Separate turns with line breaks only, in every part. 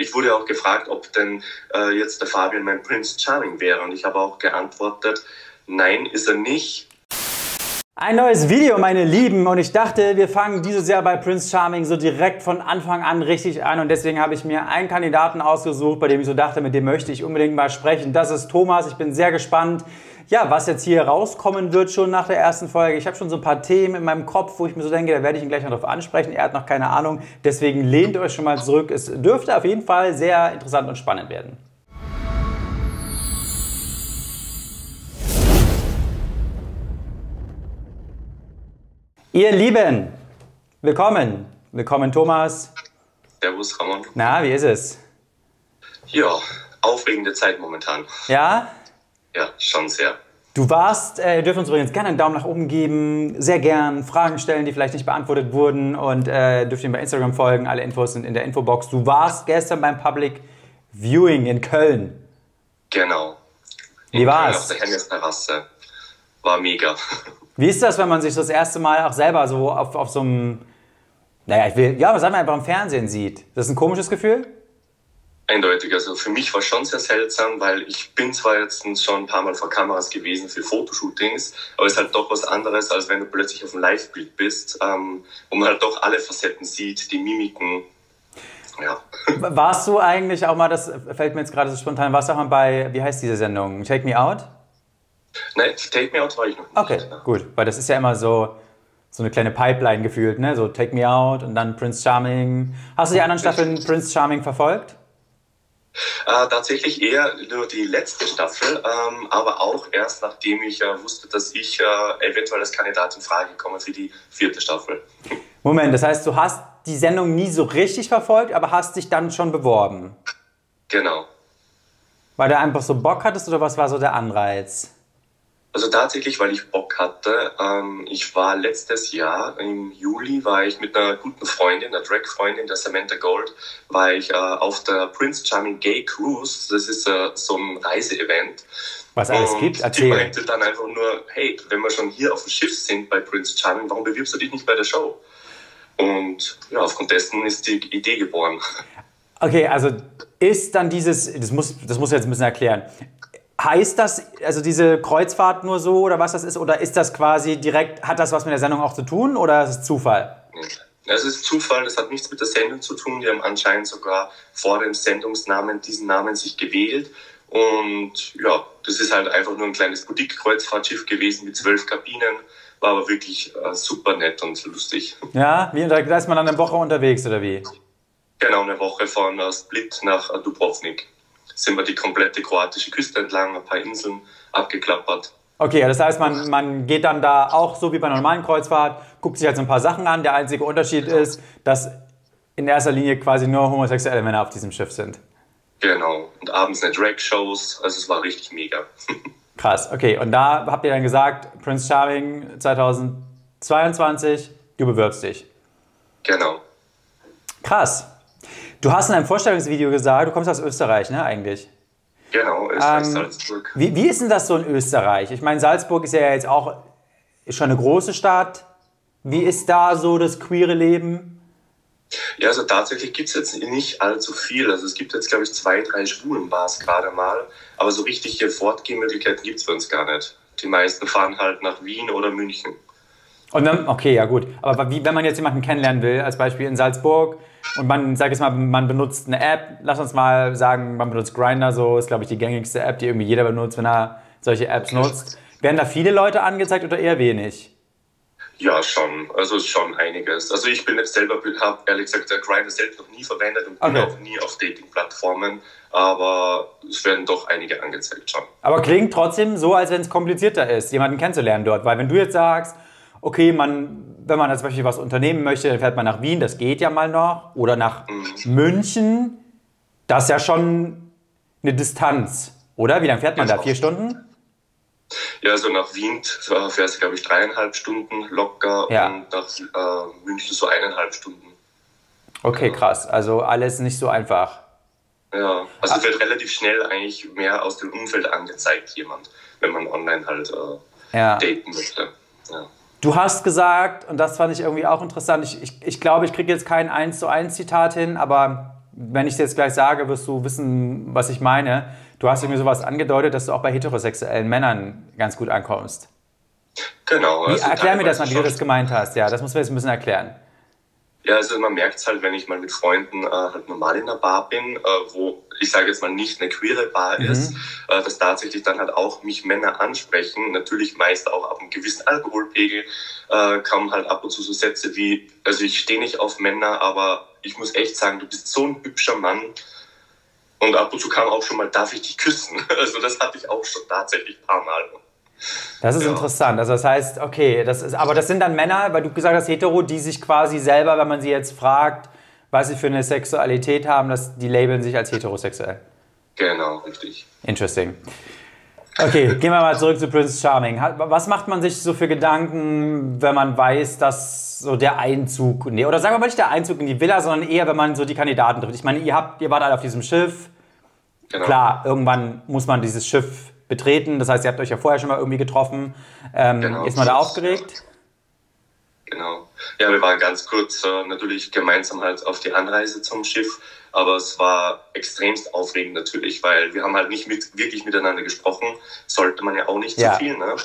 ich wurde auch gefragt, ob denn äh, jetzt der Fabian mein Prince Charming wäre. Und ich habe auch geantwortet, nein, ist er nicht.
Ein neues Video, meine Lieben, und ich dachte, wir fangen dieses Jahr bei Prince Charming so direkt von Anfang an richtig an und deswegen habe ich mir einen Kandidaten ausgesucht, bei dem ich so dachte, mit dem möchte ich unbedingt mal sprechen. Das ist Thomas. Ich bin sehr gespannt, ja, was jetzt hier rauskommen wird schon nach der ersten Folge. Ich habe schon so ein paar Themen in meinem Kopf, wo ich mir so denke, da werde ich ihn gleich noch drauf ansprechen. Er hat noch keine Ahnung, deswegen lehnt euch schon mal zurück. Es dürfte auf jeden Fall sehr interessant und spannend werden. Ihr Lieben, willkommen. Willkommen, Thomas.
Servus, Ramon.
Na, wie ist es?
Ja, aufregende Zeit momentan.
Ja?
Ja, schon sehr.
Du warst, äh, ihr dürft uns übrigens gerne einen Daumen nach oben geben, sehr gern Fragen stellen, die vielleicht nicht beantwortet wurden und äh, dürft ihr bei Instagram folgen, alle Infos sind in der Infobox. Du warst gestern beim Public Viewing in Köln.
Genau.
Wie war's? Auf
der Hennes-Terrasse. War mega.
Wie ist das, wenn man sich das erste Mal auch selber so auf, auf so einem, naja, ich will, ja, was sagen wir einfach im Fernsehen sieht? Das ist ein komisches Gefühl?
Eindeutig. Also für mich war es schon sehr seltsam, weil ich bin zwar jetzt schon ein paar Mal vor Kameras gewesen für Fotoshootings, aber es ist halt doch was anderes, als wenn du plötzlich auf einem Live-Bild bist, ähm, wo man halt doch alle Facetten sieht, die Mimiken. Ja.
Warst du eigentlich auch mal, das fällt mir jetzt gerade so spontan, warst du auch mal bei, wie heißt diese Sendung? Take Me Out?
Nein, Take Me Out war ich noch nicht.
Okay, gut, weil das ist ja immer so, so eine kleine Pipeline gefühlt, ne? So Take Me Out und dann Prince Charming. Hast du die anderen Staffeln Prince Charming verfolgt?
Äh, tatsächlich eher nur die letzte Staffel, ähm, aber auch erst nachdem ich äh, wusste, dass ich äh, eventuell als Kandidat in Frage komme für die vierte Staffel.
Moment, das heißt, du hast die Sendung nie so richtig verfolgt, aber hast dich dann schon beworben?
Genau.
Weil du einfach so Bock hattest oder was war so der Anreiz?
Also tatsächlich, weil ich Bock hatte. Ähm, ich war letztes Jahr im Juli war ich mit einer guten Freundin, einer Drag-Freundin, der Samantha Gold, war ich äh, auf der Prince Charming Gay Cruise. Das ist äh, so ein Reiseevent.
Was alles
und
gibt?
Erzähl. Die meinte dann einfach nur, hey, wenn wir schon hier auf dem Schiff sind bei Prince Charming, warum bewirbst du dich nicht bei der Show? Und ja, aufgrund dessen ist die Idee geboren.
Okay, also ist dann dieses, das muss, das muss jetzt ein bisschen erklären, Heißt das, also diese Kreuzfahrt nur so oder was das ist? Oder ist das quasi direkt, hat das was mit der Sendung auch zu tun oder ist es Zufall?
Es ist Zufall, das hat nichts mit der Sendung zu tun. Die haben anscheinend sogar vor dem Sendungsnamen diesen Namen sich gewählt. Und ja, das ist halt einfach nur ein kleines Boutique-Kreuzfahrtschiff gewesen mit zwölf Kabinen. War aber wirklich äh, super nett und lustig.
Ja, wie, da ist man dann eine Woche unterwegs oder wie?
Genau, eine Woche von äh, Split nach äh, Dubrovnik sind wir die komplette kroatische Küste entlang, ein paar Inseln abgeklappert.
Okay, das heißt, man, man geht dann da auch so wie bei einer normalen Kreuzfahrt, guckt sich halt so ein paar Sachen an. Der einzige Unterschied ist, dass in erster Linie quasi nur homosexuelle Männer auf diesem Schiff sind.
Genau. Und abends eine Drag-Shows. Also es war richtig mega.
Krass, okay. Und da habt ihr dann gesagt, Prince Charming 2022, du bewirbst dich.
Genau.
Krass. Du hast in einem Vorstellungsvideo gesagt, du kommst aus Österreich, ne, eigentlich?
Genau, Österreich, ähm, Salzburg.
Wie, wie ist denn das so in Österreich? Ich meine, Salzburg ist ja jetzt auch schon eine große Stadt. Wie ist da so das queere Leben?
Ja, also tatsächlich gibt es jetzt nicht allzu viel. Also es gibt jetzt, glaube ich, zwei, drei Schwulenbars gerade mal. Aber so richtige Fortgehmöglichkeiten gibt es für uns gar nicht. Die meisten fahren halt nach Wien oder München.
Und dann, okay, ja gut. Aber wie, wenn man jetzt jemanden kennenlernen will, als Beispiel in Salzburg, und man, sag jetzt mal, man benutzt eine App, lass uns mal sagen, man benutzt Grinder, so ist, glaube ich, die gängigste App, die irgendwie jeder benutzt, wenn er solche Apps nutzt. Werden da viele Leute angezeigt oder eher wenig?
Ja, schon. Also schon einiges. Also ich bin jetzt selber, habe ehrlich gesagt der Grinder selbst noch nie verwendet und bin auch nie auf Dating-Plattformen, aber es werden doch einige angezeigt schon.
Aber klingt trotzdem so, als wenn es komplizierter ist, jemanden kennenzulernen dort. Weil wenn du jetzt sagst, okay, man, wenn man zum Beispiel was unternehmen möchte, dann fährt man nach Wien, das geht ja mal noch, oder nach mhm. München, das ist ja schon eine Distanz, oder? Wie lange fährt man da? Vier Stunden?
Ja, also nach Wien fährst du, glaube ich, dreieinhalb Stunden locker ja. und nach äh, München so eineinhalb Stunden.
Okay, krass. Also alles nicht so einfach.
Ja, also es wird relativ schnell eigentlich mehr aus dem Umfeld angezeigt, jemand, wenn man online halt äh, ja. daten möchte. Ja.
Du hast gesagt, und das fand ich irgendwie auch interessant, ich, ich, ich glaube, ich kriege jetzt kein 1 zu 1 Zitat hin, aber wenn ich jetzt gleich sage, wirst du wissen, was ich meine. Du hast irgendwie sowas angedeutet, dass du auch bei heterosexuellen Männern ganz gut ankommst.
Genau.
Wie, also erklär mir das mal, wie du das gemeint hast. Ja, das muss mir jetzt ein bisschen erklären.
Ja, also man merkt es halt, wenn ich mal mit Freunden äh, halt normal in einer Bar bin, äh, wo ich sage jetzt mal nicht eine queere Bar mhm. ist, äh, dass tatsächlich dann halt auch mich Männer ansprechen, natürlich meist auch ab einem gewissen Alkoholpegel, äh, kommen halt ab und zu so Sätze wie, also ich stehe nicht auf Männer, aber ich muss echt sagen, du bist so ein hübscher Mann. Und ab und zu kam auch schon mal, darf ich dich küssen? Also das hatte ich auch schon tatsächlich ein paar Mal.
Das ist ja. interessant. Also das heißt, okay, das ist, aber das sind dann Männer, weil du gesagt hast, hetero, die sich quasi selber, wenn man sie jetzt fragt, was sie für eine Sexualität haben, dass die labeln sich als heterosexuell.
Genau, richtig.
Interesting. Okay, gehen wir mal zurück zu Prince Charming. Was macht man sich so für Gedanken, wenn man weiß, dass so der Einzug, nee, oder sagen wir mal nicht der Einzug in die Villa, sondern eher, wenn man so die Kandidaten trifft. Ich meine, ihr habt, ihr wart alle auf diesem Schiff. Genau. Klar, irgendwann muss man dieses Schiff betreten. Das heißt, ihr habt euch ja vorher schon mal irgendwie getroffen. Ähm, genau. Ist man da aufgeregt?
Ja, wir waren ganz kurz äh, natürlich gemeinsam halt auf die Anreise zum Schiff, aber es war extremst aufregend natürlich, weil wir haben halt nicht mit, wirklich miteinander gesprochen, sollte man ja auch nicht ja. zu viel, ne?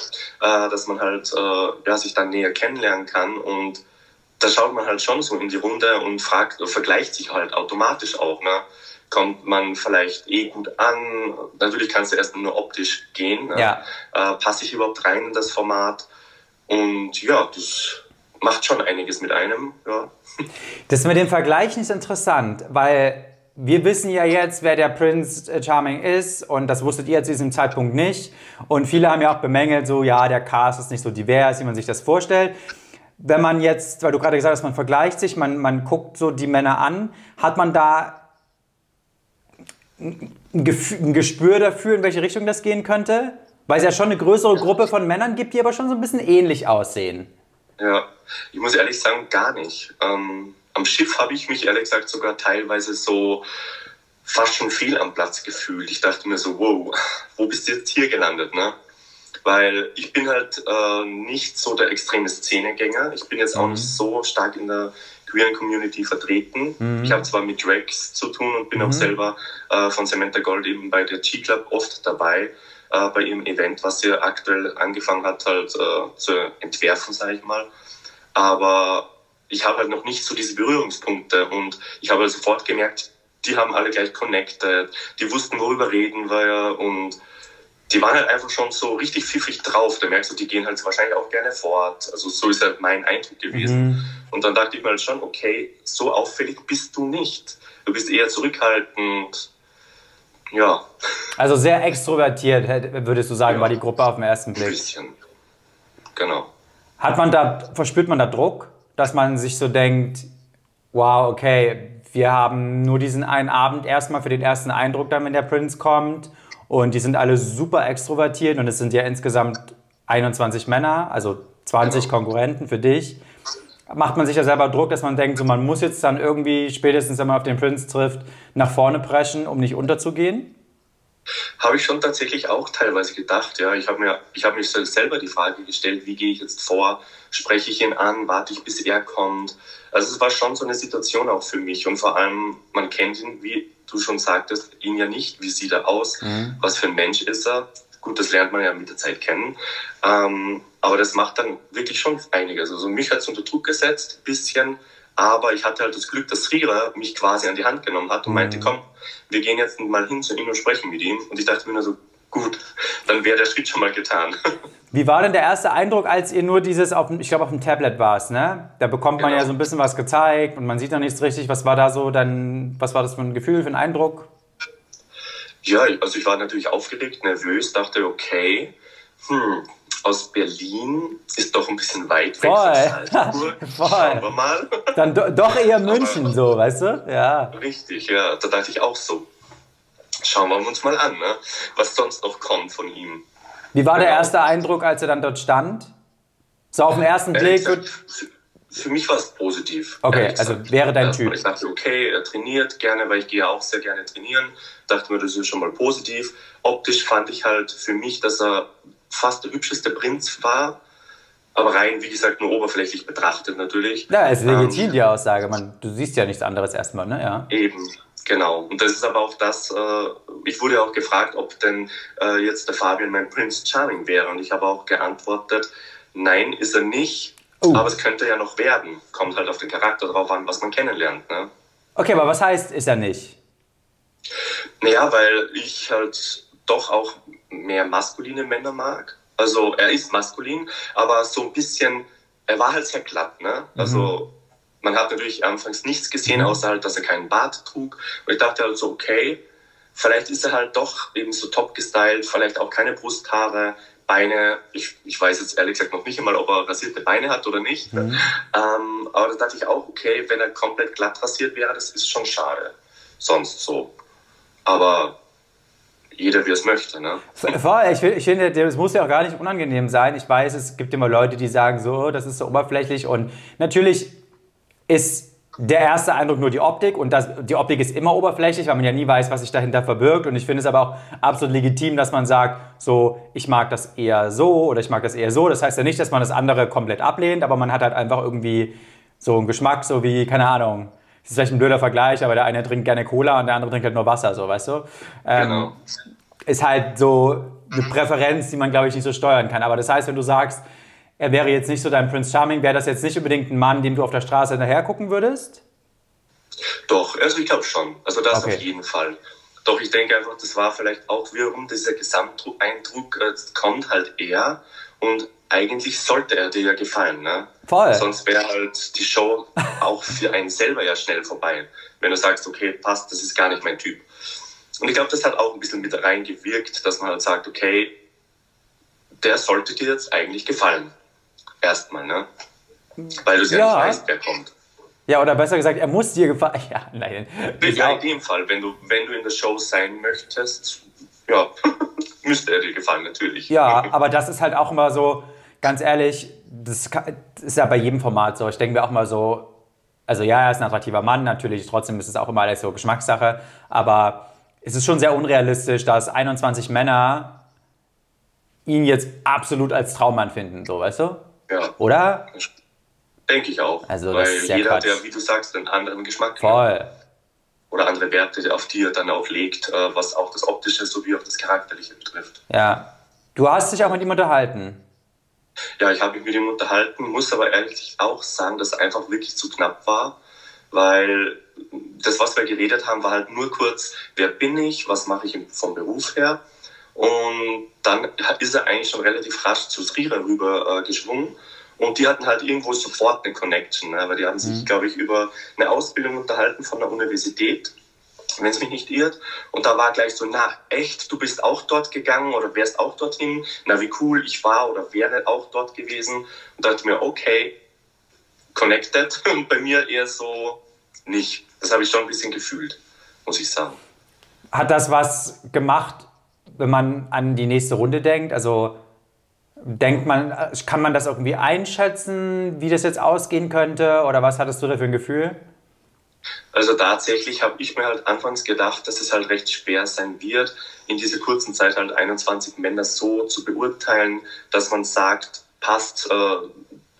Äh, dass man halt äh, ja, sich dann näher kennenlernen kann und da schaut man halt schon so in die Runde und fragt, vergleicht sich halt automatisch auch, ne? kommt man vielleicht eh gut an. Natürlich kannst du erst nur optisch gehen. Ne? Ja. Äh, passe ich überhaupt rein in das Format? Und ja, das macht schon einiges mit einem. Ja.
Das mit dem Vergleichen ist interessant, weil wir wissen ja jetzt, wer der Prince Charming ist und das wusstet ihr zu diesem Zeitpunkt nicht. Und viele haben ja auch bemängelt, so ja, der Cast ist nicht so divers, wie man sich das vorstellt. Wenn man jetzt, weil du gerade gesagt hast, man vergleicht sich, man, man guckt so die Männer an, hat man da ein, ein Gespür dafür, in welche Richtung das gehen könnte? Weil es ja schon eine größere Gruppe von Männern gibt, die aber schon so ein bisschen ähnlich aussehen.
Ja, ich muss ehrlich sagen, gar nicht. Ähm, am Schiff habe ich mich ehrlich gesagt sogar teilweise so fast schon viel am Platz gefühlt. Ich dachte mir so, wow, wo bist du jetzt hier gelandet, ne? Weil ich bin halt äh, nicht so der extreme Szenegänger. Ich bin jetzt auch mhm. nicht so stark in der queeren Community vertreten. Mhm. Ich habe zwar mit Drags zu tun und bin mhm. auch selber äh, von Samantha Gold eben bei der G-Club oft dabei, äh, bei ihrem Event, was sie aktuell angefangen hat halt äh, zu entwerfen, sage ich mal. Aber ich habe halt noch nicht so diese Berührungspunkte und ich habe halt sofort gemerkt, die haben alle gleich connected, die wussten, worüber reden wir und die waren halt einfach schon so richtig pfiffig drauf. Da merkst du, die gehen halt wahrscheinlich auch gerne fort. Also so ist halt mein Eindruck gewesen. Mhm. Und dann dachte ich mir halt schon, okay, so auffällig bist du nicht. Du bist eher zurückhaltend. Ja.
Also sehr extrovertiert, würdest du sagen, ja. war die Gruppe auf den ersten Blick. Ein
bisschen. Genau.
Hat man da, verspürt man da Druck, dass man sich so denkt, wow, okay, wir haben nur diesen einen Abend erstmal für den ersten Eindruck dann, wenn der Prinz kommt und die sind alle super extrovertiert und es sind ja insgesamt 21 Männer, also 20 genau. Konkurrenten für dich. Macht man sich ja selber Druck, dass man denkt, so man muss jetzt dann irgendwie, spätestens wenn man auf den Prince trifft, nach vorne preschen, um nicht unterzugehen?
Habe ich schon tatsächlich auch teilweise gedacht. Ja, ich habe mir, ich habe mich selber die Frage gestellt, wie gehe ich jetzt vor? Spreche ich ihn an? Warte ich, bis er kommt? Also es war schon so eine Situation auch für mich und vor allem, man kennt ihn, wie du schon sagtest, ihn ja nicht. Wie sieht er aus? Mhm. Was für ein Mensch ist er? Gut, das lernt man ja mit der Zeit kennen. Ähm, aber das macht dann wirklich schon einiges. Also mich hat es unter Druck gesetzt, bisschen. Aber ich hatte halt das Glück, dass Rira mich quasi an die Hand genommen hat und mhm. meinte, komm, wir gehen jetzt mal hin zu ihm und sprechen mit ihm. Und ich dachte mir nur so, gut, dann wäre der Schritt schon mal getan.
Wie war denn der erste Eindruck, als ihr nur dieses, auf, ich glaube auf dem Tablet warst, ne? Da bekommt man genau. ja so ein bisschen was gezeigt und man sieht noch nichts richtig. Was war da so dann, was war das für ein Gefühl, für ein Eindruck?
Ja, also ich war natürlich aufgeregt, nervös, dachte, okay, hm, aus Berlin ist doch ein bisschen weit weg
Voll. Voll. Schauen wir mal. Dann do, doch eher München Aber, so, weißt du? Ja.
Richtig, ja. Da dachte ich auch so. Schauen wir uns mal an, ne? was sonst noch kommt von ihm.
Wie war der genau. erste Eindruck, als er dann dort stand? So auf den ersten Blick?
Gesagt, für mich war es positiv.
Okay, also wäre dein Typ.
Ich dachte, okay, er trainiert gerne, weil ich gehe auch sehr gerne trainieren. Dachte mir, das ist schon mal positiv. Optisch fand ich halt für mich, dass er fast der hübscheste Prinz war. Aber rein, wie gesagt, nur oberflächlich betrachtet natürlich.
Ja, es ist legitim, ähm, die Aussage. Man, du siehst ja nichts anderes erstmal, ne? Ja.
Eben. Genau. Und das ist aber auch das, äh, ich wurde auch gefragt, ob denn äh, jetzt der Fabian mein Prince Charming wäre. Und ich habe auch geantwortet, nein, ist er nicht. Oh. Aber es könnte ja noch werden. Kommt halt auf den Charakter drauf an, was man kennenlernt. Ne?
Okay, aber was heißt, ist er nicht?
Naja, weil ich halt doch auch mehr maskuline Männer mag. Also er ist maskulin, aber so ein bisschen, er war halt sehr glatt, ne? Also mhm. man hat natürlich anfangs nichts gesehen, mhm. außer halt, dass er keinen Bart trug. Und ich dachte halt so, okay, vielleicht ist er halt doch eben so top gestylt, vielleicht auch keine Brusthaare, Beine, ich, ich weiß jetzt ehrlich gesagt noch nicht einmal, ob er rasierte Beine hat oder nicht. Mhm. Ähm, aber da dachte ich auch, okay, wenn er komplett glatt rasiert wäre, das ist schon schade. Sonst so. Aber jeder wie es möchte. Ne?
Voll, ich, ich finde, das muss ja auch gar nicht unangenehm sein. Ich weiß, es gibt immer Leute, die sagen so, das ist so oberflächlich. Und natürlich ist der erste Eindruck nur die Optik und das, die Optik ist immer oberflächlich, weil man ja nie weiß, was sich dahinter verbirgt. Und ich finde es aber auch absolut legitim, dass man sagt, so, ich mag das eher so oder ich mag das eher so. Das heißt ja nicht, dass man das andere komplett ablehnt, aber man hat halt einfach irgendwie so einen Geschmack, so wie, keine Ahnung, das ist vielleicht ein blöder Vergleich, aber der eine trinkt gerne Cola und der andere trinkt halt nur Wasser, so, weißt du? Ähm, genau. Ist halt so eine Präferenz, die man, glaube ich, nicht so steuern kann. Aber das heißt, wenn du sagst, er wäre jetzt nicht so dein Prince Charming, wäre das jetzt nicht unbedingt ein Mann, dem du auf der Straße hinterher gucken würdest?
Doch, also ich glaube schon. Also das okay. auf jeden Fall. Doch ich denke einfach, das war vielleicht auch wiederum dieser Gesamteindruck äh, kommt halt eher und eigentlich sollte er dir ja gefallen, ne? Voll. Sonst wäre halt die Show auch für einen selber ja schnell vorbei. Wenn du sagst, okay, passt, das ist gar nicht mein Typ. Und ich glaube, das hat auch ein bisschen mit reingewirkt, dass man halt sagt, okay, der sollte dir jetzt eigentlich gefallen. Erstmal, ne? Weil du ja, ja nicht weißt, wer kommt.
Ja, oder besser gesagt, er muss dir gefallen. Ja, nein.
Ja, in dem Fall, wenn du, wenn du in der Show sein möchtest, ja, müsste er dir gefallen, natürlich.
Ja, aber das ist halt auch immer so, ganz ehrlich, das ist ja bei jedem Format so. Ich denke mir auch mal so, also ja, er ist ein attraktiver Mann, natürlich, trotzdem ist es auch immer alles so Geschmackssache, aber es ist schon sehr unrealistisch, dass 21 Männer ihn jetzt absolut als Traummann finden, so, weißt du?
Ja.
Oder?
Denke ich auch.
Also,
Weil jeder hat ja, wie du sagst, einen anderen Geschmack.
Voll.
Oder andere Werte, auf die er dann auch legt, äh, was auch das Optische sowie auch das Charakterliche betrifft.
Ja. Du hast dich auch mit ihm unterhalten.
Ja, ich habe mich mit ihm unterhalten, muss aber ehrlich auch sagen, dass er einfach wirklich zu knapp war, weil das, was wir geredet haben, war halt nur kurz, wer bin ich, was mache ich vom Beruf her. Und dann ist er eigentlich schon relativ rasch zu Srira rüber äh, geschwungen. Und die hatten halt irgendwo sofort eine Connection, ne? weil die haben sich, mhm. glaube ich, über eine Ausbildung unterhalten von der Universität wenn es mich nicht irrt. Und da war gleich so, na, echt, du bist auch dort gegangen oder wärst auch dorthin? Na, wie cool, ich war oder wäre auch dort gewesen. Und dachte mir, okay, connected. Und bei mir eher so nicht. Das habe ich schon ein bisschen gefühlt, muss ich sagen.
Hat das was gemacht, wenn man an die nächste Runde denkt? Also denkt man, kann man das irgendwie einschätzen, wie das jetzt ausgehen könnte? Oder was hattest du da für ein Gefühl?
Also tatsächlich habe ich mir halt anfangs gedacht, dass es halt recht schwer sein wird, in dieser kurzen Zeit halt 21 Männer so zu beurteilen, dass man sagt, passt, äh,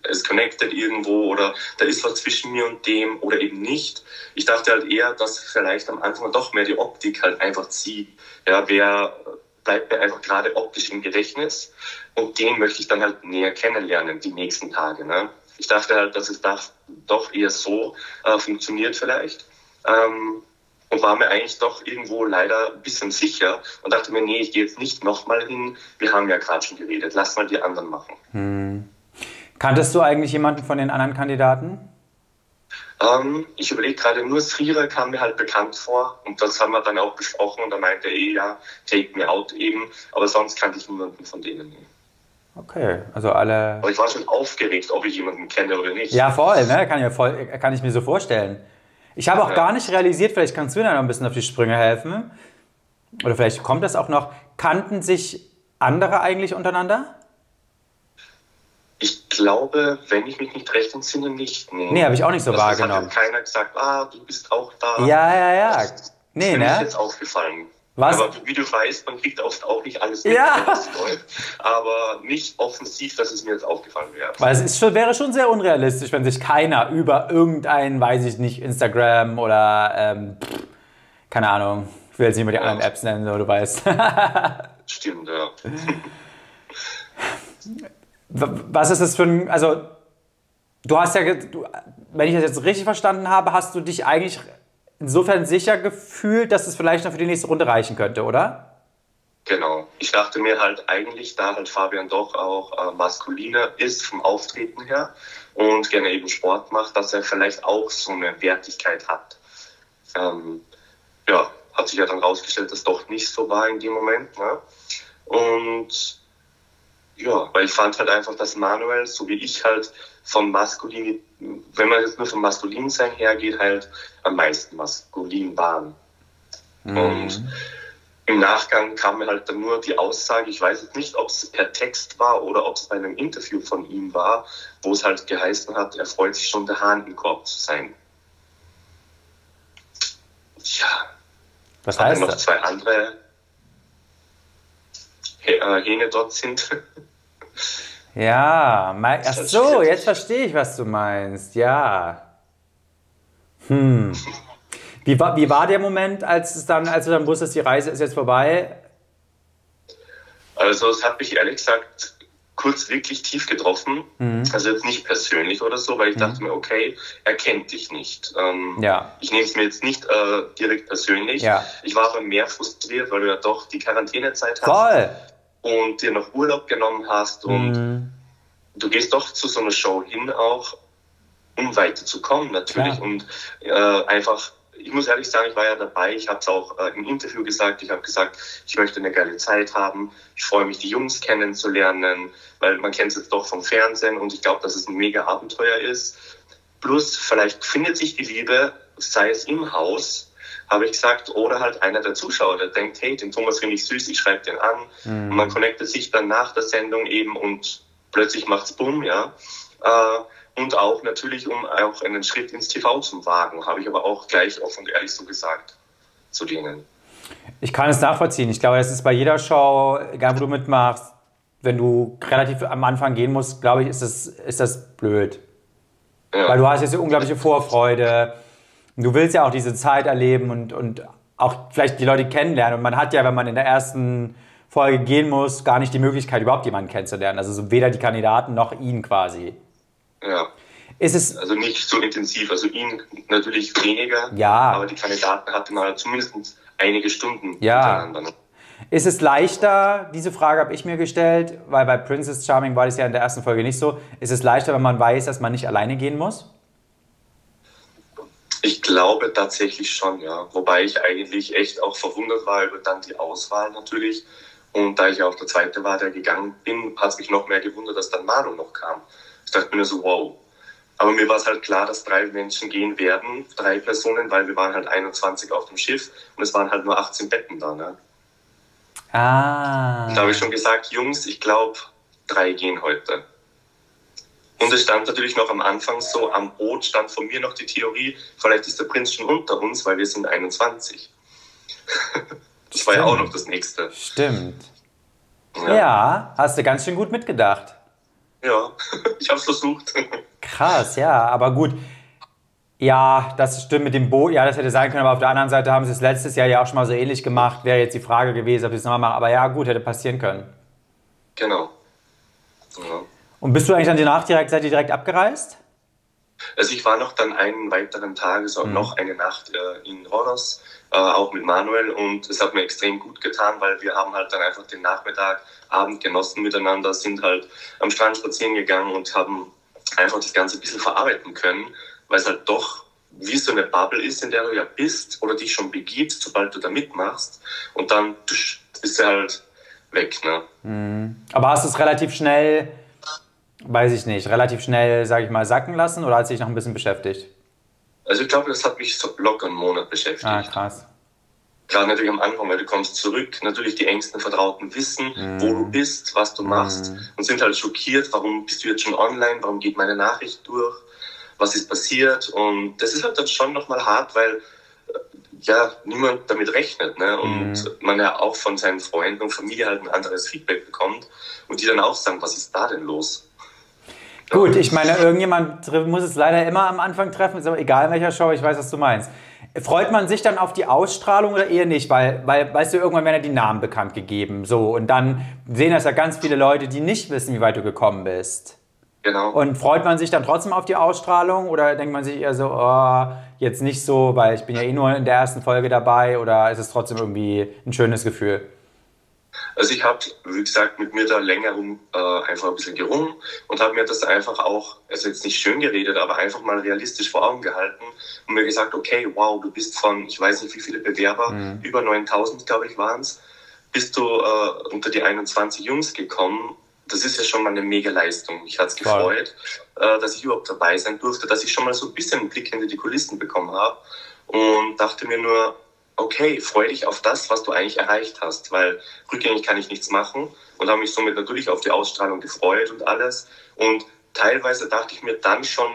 es connected irgendwo oder da ist was zwischen mir und dem oder eben nicht. Ich dachte halt eher, dass vielleicht am Anfang doch mehr die Optik halt einfach zieht. Ja, wer bleibt mir einfach gerade optisch im Gedächtnis und den möchte ich dann halt näher kennenlernen die nächsten Tage. Ne? Ich dachte halt, dass es da doch eher so äh, funktioniert vielleicht. Ähm, und war mir eigentlich doch irgendwo leider ein bisschen sicher und dachte mir, nee, ich gehe jetzt nicht nochmal hin. Wir haben ja gerade schon geredet, lass mal die anderen machen. Hm.
Kanntest du eigentlich jemanden von den anderen Kandidaten?
Ähm, ich überlege gerade, nur Srira kam mir halt bekannt vor und das haben wir dann auch besprochen und da meinte er, eh, ja, take me out eben, aber sonst kannte ich niemanden von denen.
Okay, also alle.
Aber ich war schon aufgeregt, ob ich jemanden kenne oder nicht.
Ja, voll, ne? Kann, ja voll, kann ich mir so vorstellen. Ich habe auch ja. gar nicht realisiert, vielleicht kannst du mir noch ein bisschen auf die Sprünge helfen. Oder vielleicht kommt das auch noch. Kannten sich andere eigentlich untereinander?
Ich glaube, wenn ich mich nicht recht entsinne, nicht.
Nee, nee habe ich auch nicht so also wahrgenommen.
Es hat keiner gesagt, ah, du bist auch da.
Ja, ja, ja. Das nee,
ist
ne?
mir jetzt aufgefallen.
Was?
Aber wie du weißt, man kriegt oft auch nicht alles
mit, ja.
was läuft. Aber nicht offensiv, dass es mir jetzt aufgefallen wäre.
Weil es ist schon, wäre schon sehr unrealistisch, wenn sich keiner über irgendein, weiß ich nicht, Instagram oder ähm, keine Ahnung, ich will jetzt nicht mehr die anderen Apps nennen, so du weißt.
Stimmt, ja.
Was ist das für ein, also du hast ja, du, wenn ich das jetzt richtig verstanden habe, hast du dich eigentlich insofern sicher gefühlt, dass es vielleicht noch für die nächste Runde reichen könnte, oder?
Genau. Ich dachte mir halt eigentlich, da halt Fabian doch auch äh, maskuliner ist vom Auftreten her und gerne eben Sport macht, dass er vielleicht auch so eine Wertigkeit hat. Ähm, ja, hat sich ja dann rausgestellt, dass doch nicht so war in dem Moment. Ne? Und ja, weil ich fand halt einfach, dass Manuel, so wie ich halt vom Maskulin, wenn man jetzt nur vom Maskulinsein hergeht, halt am meisten maskulin waren. Mhm. Und im Nachgang kam mir halt dann nur die Aussage, ich weiß jetzt nicht, ob es per Text war oder ob es bei einem Interview von ihm war, wo es halt geheißen hat, er freut sich schon, der Hahn im Korb zu sein. Ja.
Was heißt
noch
das?
zwei andere Hähne dort sind.
Ja, ach so, jetzt verstehe ich, was du meinst. Ja. Hm. Wie war, wie war der Moment, als, es dann, als du dann wusstest, die Reise ist jetzt vorbei?
Also es hat mich ehrlich gesagt kurz wirklich tief getroffen. Mhm. Also jetzt nicht persönlich oder so, weil ich mhm. dachte mir, okay, er kennt dich nicht. Ähm, ja. Ich nehme es mir jetzt nicht äh, direkt persönlich. Ja. Ich war aber mehr frustriert, weil du ja doch die Quarantänezeit hast.
Voll.
Und dir noch Urlaub genommen hast und mhm. du gehst doch zu so einer Show hin auch, um weiterzukommen natürlich ja. und äh, einfach ich muss ehrlich sagen, ich war ja dabei. Ich habe es auch äh, im Interview gesagt. Ich habe gesagt, ich möchte eine geile Zeit haben. Ich freue mich, die Jungs kennenzulernen, weil man kennt es jetzt doch vom Fernsehen und ich glaube, dass es ein mega Abenteuer ist. Plus, vielleicht findet sich die Liebe, sei es im Haus, habe ich gesagt, oder halt einer der Zuschauer, der denkt, hey, den Thomas finde ich süß, ich schreibe den an. Mhm. Und man connectet sich dann nach der Sendung eben und plötzlich macht's bumm, ja. Äh, und auch natürlich, um auch einen Schritt ins TV zu wagen, habe ich aber auch gleich offen und ehrlich so gesagt zu denen.
Ich kann es nachvollziehen. Ich glaube, es ist bei jeder Show, egal wo du mitmachst, wenn du relativ am Anfang gehen musst, glaube ich, ist das, ist das blöd. Ja. Weil du hast jetzt eine unglaubliche Vorfreude. Du willst ja auch diese Zeit erleben und, und auch vielleicht die Leute kennenlernen. Und man hat ja, wenn man in der ersten Folge gehen muss, gar nicht die Möglichkeit, überhaupt jemanden kennenzulernen. Also so weder die Kandidaten noch ihn quasi.
Ja.
Ist es
also nicht so intensiv, also ihn natürlich weniger,
ja.
aber die Kandidaten hatten mal zumindest einige Stunden
ja. miteinander. Ist es leichter, diese Frage habe ich mir gestellt, weil bei Princess Charming war das ja in der ersten Folge nicht so. Ist es leichter, wenn man weiß, dass man nicht alleine gehen muss?
Ich glaube tatsächlich schon, ja. Wobei ich eigentlich echt auch verwundert war über dann die Auswahl natürlich. Und da ich ja auch der Zweite war, der gegangen bin, hat es mich noch mehr gewundert, dass dann Manu noch kam. Ich dachte mir so, wow. Aber mir war es halt klar, dass drei Menschen gehen werden, drei Personen, weil wir waren halt 21 auf dem Schiff und es waren halt nur 18 Betten da. Ne?
Ah.
Da habe ich schon gesagt, Jungs, ich glaube, drei gehen heute. Und es stand natürlich noch am Anfang so, am Boot stand von mir noch die Theorie, vielleicht ist der Prinz schon unter uns, weil wir sind 21. das Stimmt. war ja auch noch das Nächste.
Stimmt. Ja. ja, hast du ganz schön gut mitgedacht.
Ja, ich habe es versucht.
Krass, ja, aber gut. Ja, das stimmt mit dem Boot. Ja, das hätte sein können, aber auf der anderen Seite haben sie es letztes Jahr ja auch schon mal so ähnlich gemacht. Wäre jetzt die Frage gewesen, ob sie es nochmal machen. Aber ja, gut, hätte passieren können.
Genau. Ja.
Und bist du eigentlich dann danach direkt, seid ihr direkt abgereist?
Also ich war noch dann einen weiteren Tag, also mhm. noch eine Nacht äh, in Rodos, äh, auch mit Manuel und es hat mir extrem gut getan, weil wir haben halt dann einfach den Nachmittag, Abend genossen miteinander, sind halt am Strand spazieren gegangen und haben einfach das Ganze ein bisschen verarbeiten können, weil es halt doch wie so eine Bubble ist, in der du ja bist oder dich schon begibst, sobald du da mitmachst und dann tsch, bist du halt weg. Ne?
Mhm. Aber hast du es relativ schnell weiß ich nicht, relativ schnell, sage ich mal, sacken lassen oder hat sich noch ein bisschen beschäftigt?
Also ich glaube, das hat mich so locker einen Monat beschäftigt.
Ah, krass.
Gerade natürlich am Anfang, weil du kommst zurück, natürlich die engsten Vertrauten wissen, mm. wo du bist, was du machst mm. und sind halt schockiert, warum bist du jetzt schon online, warum geht meine Nachricht durch, was ist passiert und das ist halt dann schon nochmal hart, weil äh, ja niemand damit rechnet ne? und mm. man ja auch von seinen Freunden und Familie halt ein anderes Feedback bekommt und die dann auch sagen, was ist da denn los?
Gut, ich meine, irgendjemand muss es leider immer am Anfang treffen, ist aber egal in welcher Show, ich weiß, was du meinst. Freut man sich dann auf die Ausstrahlung oder eher nicht? Weil, weil, weißt du, irgendwann werden ja die Namen bekannt gegeben. So, und dann sehen das ja ganz viele Leute, die nicht wissen, wie weit du gekommen bist.
Genau.
Und freut man sich dann trotzdem auf die Ausstrahlung oder denkt man sich eher so, oh, jetzt nicht so, weil ich bin ja eh nur in der ersten Folge dabei oder ist es trotzdem irgendwie ein schönes Gefühl?
Also ich habe, wie gesagt, mit mir da länger rum äh, einfach ein bisschen gerungen und habe mir das einfach auch, also jetzt nicht schön geredet, aber einfach mal realistisch vor Augen gehalten und mir gesagt, okay, wow, du bist von, ich weiß nicht wie viele Bewerber, mhm. über 9000 glaube ich waren es, bist du äh, unter die 21 Jungs gekommen. Das ist ja schon mal eine mega Leistung. Ich hatte es gefreut, äh, dass ich überhaupt dabei sein durfte, dass ich schon mal so ein bisschen einen Blick hinter die Kulissen bekommen habe und dachte mir nur, okay, freu dich auf das, was du eigentlich erreicht hast, weil rückgängig kann ich nichts machen und habe mich somit natürlich auf die Ausstrahlung gefreut und alles. Und teilweise dachte ich mir dann schon,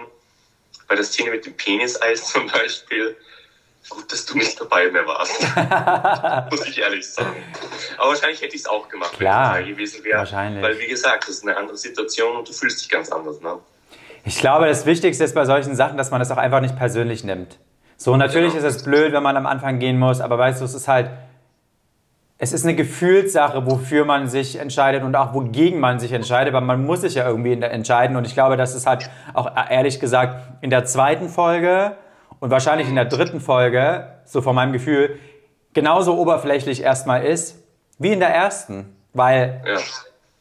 bei der Szene mit dem Peniseis zum Beispiel, gut, dass du nicht dabei mehr warst. Muss ich ehrlich sagen. Aber wahrscheinlich hätte ich es auch gemacht,
Klar,
wenn ich dabei gewesen wäre.
Wahrscheinlich.
Weil, wie gesagt, das ist eine andere Situation und du fühlst dich ganz anders. Ne?
Ich glaube, das Wichtigste ist bei solchen Sachen, dass man das auch einfach nicht persönlich nimmt. So, natürlich ist es blöd, wenn man am Anfang gehen muss, aber weißt du, es ist halt, es ist eine Gefühlssache, wofür man sich entscheidet und auch wogegen man sich entscheidet, weil man muss sich ja irgendwie entscheiden und ich glaube, das ist halt auch ehrlich gesagt in der zweiten Folge und wahrscheinlich in der dritten Folge, so von meinem Gefühl, genauso oberflächlich erstmal ist wie in der ersten, weil ja.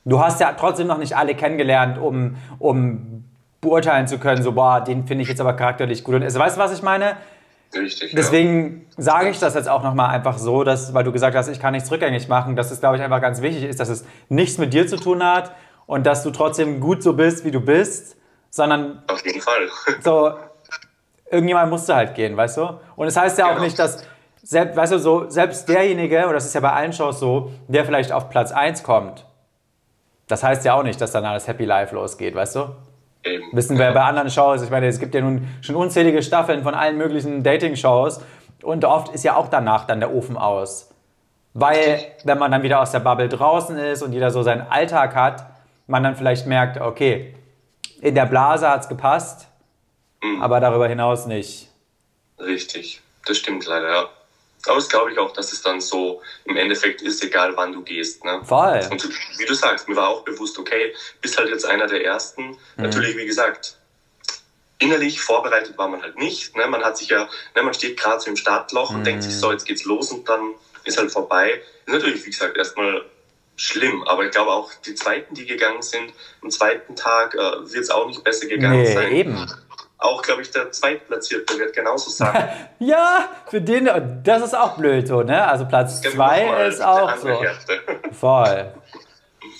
du hast ja trotzdem noch nicht alle kennengelernt, um, um beurteilen zu können, so, boah, den finde ich jetzt aber charakterlich gut. Und weißt du, was ich meine?
Richtig.
Deswegen ja. sage ich das jetzt auch nochmal einfach so, dass, weil du gesagt hast, ich kann nichts rückgängig machen, dass es, glaube ich, einfach ganz wichtig ist, dass es nichts mit dir zu tun hat und dass du trotzdem gut so bist, wie du bist, sondern.
Auf jeden Fall.
So, irgendjemand musste halt gehen, weißt du? Und es das heißt ja genau. auch nicht, dass, selbst, weißt du, so, selbst derjenige, und das ist ja bei allen Shows so, der vielleicht auf Platz 1 kommt, das heißt ja auch nicht, dass dann alles Happy Life losgeht, weißt du? Eben. Wissen wir bei anderen Shows, ich meine, es gibt ja nun schon unzählige Staffeln von allen möglichen Dating-Shows und oft ist ja auch danach dann der Ofen aus. Weil, wenn man dann wieder aus der Bubble draußen ist und jeder so seinen Alltag hat, man dann vielleicht merkt, okay, in der Blase hat es gepasst, mhm. aber darüber hinaus nicht.
Richtig, das stimmt leider, ja. Aber das glaube ich auch, dass es dann so im Endeffekt ist, egal wann du gehst. Ne?
Voll.
Und wie du sagst, mir war auch bewusst, okay, bist halt jetzt einer der Ersten. Mhm. Natürlich, wie gesagt, innerlich vorbereitet war man halt nicht. Ne? Man hat sich ja, ne, man steht gerade so im Startloch mhm. und denkt sich so, jetzt geht's los und dann ist halt vorbei. Ist natürlich, wie gesagt, erstmal schlimm. Aber ich glaube auch die zweiten, die gegangen sind, am zweiten Tag äh, wird es auch nicht besser gegangen
nee,
sein.
Eben
auch, glaube ich, der Zweitplatzierte wird genauso sagen.
ja, für den, das ist auch blöd so, ne? Also Platz 2 ist auch so. Voll.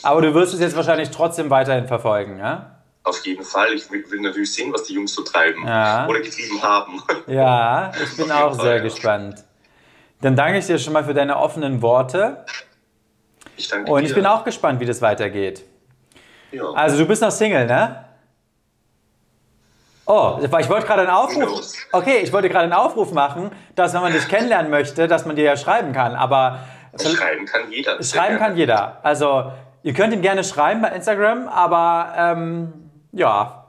Aber du wirst es jetzt wahrscheinlich trotzdem weiterhin verfolgen, ja?
Auf jeden Fall. Ich will natürlich sehen, was die Jungs so treiben ja. oder getrieben haben.
Ja, ich bin auch Fall, sehr ja. gespannt. Dann danke ich dir schon mal für deine offenen Worte.
Ich danke
Und ich bin auch gespannt, wie das weitergeht. Ja. Also du bist noch Single, ne? Oh, ich wollte gerade einen Aufruf. Okay, ich wollte gerade einen Aufruf machen, dass wenn man dich kennenlernen möchte, dass man dir ja schreiben kann. Aber
schreiben kann jeder.
Schreiben kann jeder. Also ihr könnt ihm gerne schreiben bei Instagram, aber ähm, ja,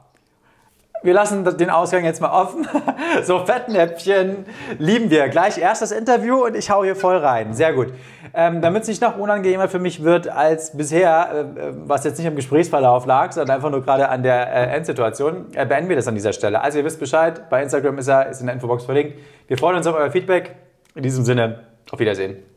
wir lassen den Ausgang jetzt mal offen. so Fettnäpfchen lieben wir. Gleich erst das Interview und ich hau hier voll rein. Sehr gut. Ähm, Damit es nicht noch unangenehmer für mich wird als bisher, äh, äh, was jetzt nicht am Gesprächsverlauf lag, sondern einfach nur gerade an der äh, Endsituation, äh, beenden wir das an dieser Stelle. Also ihr wisst Bescheid, bei Instagram ist er, ist in der Infobox verlinkt. Wir freuen uns auf euer Feedback. In diesem Sinne, auf Wiedersehen.